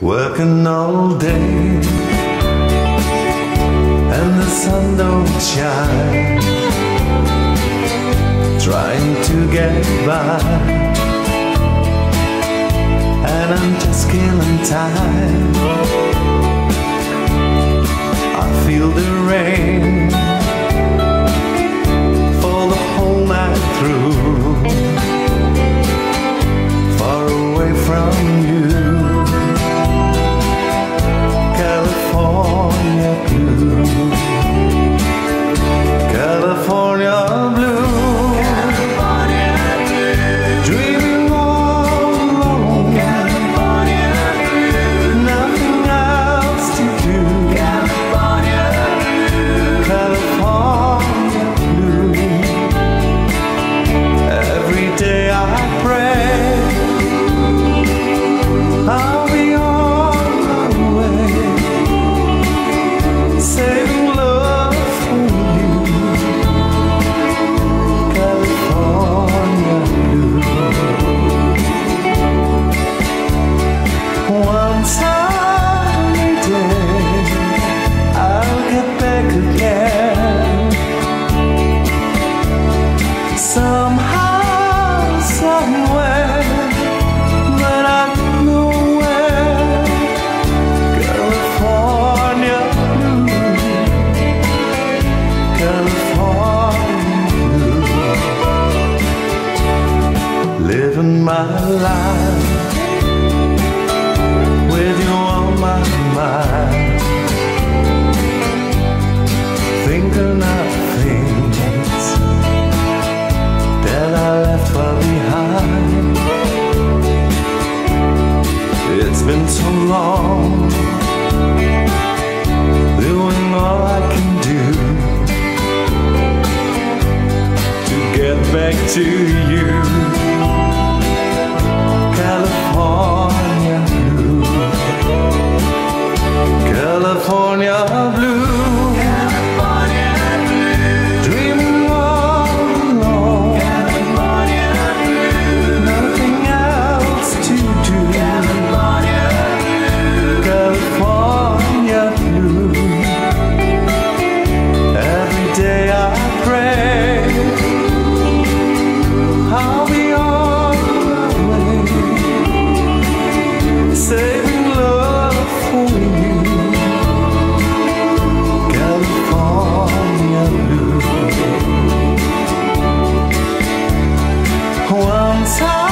Working all day And the sun don't shine. Trying to get by And I'm just killing time. you my. California blue. once I